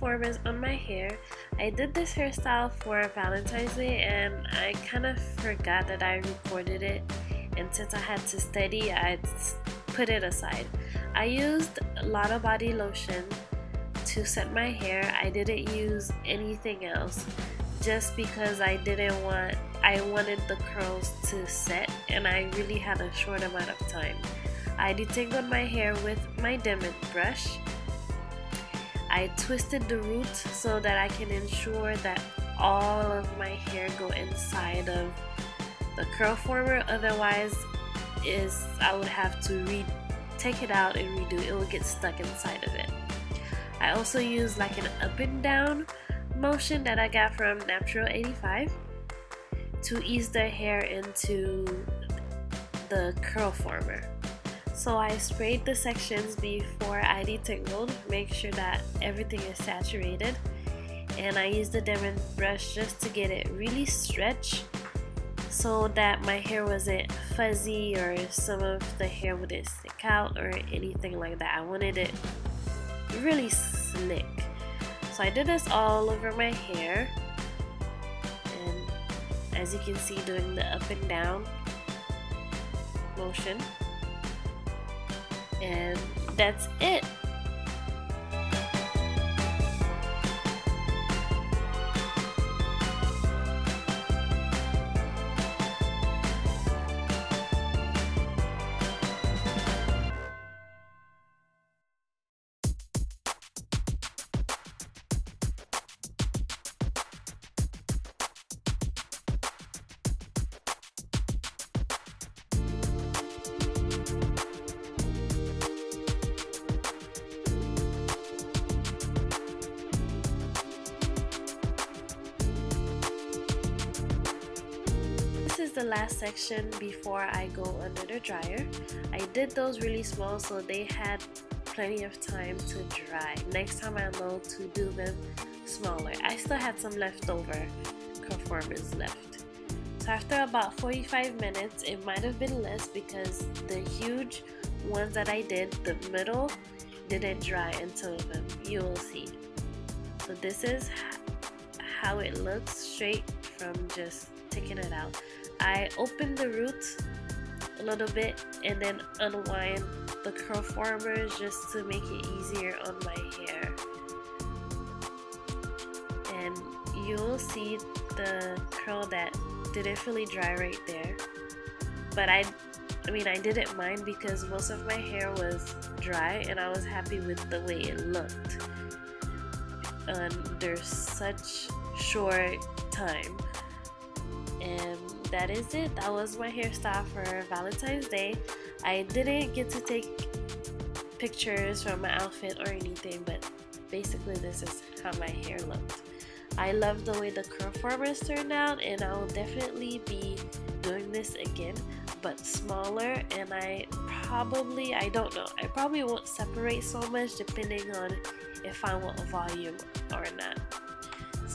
formers on my hair. I did this hairstyle for Valentine's Day and I kind of forgot that I recorded it and since I had to study I put it aside. I used a Lottabody lotion to set my hair. I didn't use anything else just because I didn't want I wanted the curls to set and I really had a short amount of time. I detangled my hair with my Denman brush. I twisted the root so that I can ensure that all of my hair go inside of the Curlformer otherwise is I would have to re take it out and redo it. will get stuck inside of it. I also use like an up and down motion that I got from Naptural85 to ease the hair into the Curlformer. So I sprayed the sections before I detangled, make sure that everything is saturated. And I used the Denman brush just to get it really stretched so that my hair wasn't fuzzy or some of the hair wouldn't stick out or anything like that. I wanted it really slick. So I did this all over my hair and as you can see doing the up and down motion and that's it the last section before I go under the dryer. I did those really small so they had plenty of time to dry. Next time I know to do them smaller. I still had some leftover Curlformers left. So after about 45 minutes, it might have been less because the huge ones that I did, the middle didn't dry until the, you will see. So this is how it looks straight from just taking it out. I open the roots a little bit and then unwind the Curlformers just to make it easier on my hair. And you'll see the curl that didn't fully dry right there. But I I mean I didn't mind because most of my hair was dry and I was happy with the way it looked under such short time. And that is it. That was my hairstyle for Valentine's Day. I didn't get to take pictures from my outfit or anything, but basically this is how my hair looked. I love the way the curl formers turned out and I will definitely be doing this again but smaller and I probably I don't know I probably won't separate so much depending on if I want volume or not.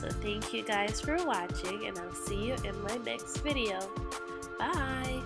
So thank you guys for watching and I'll see you in my next video. Bye!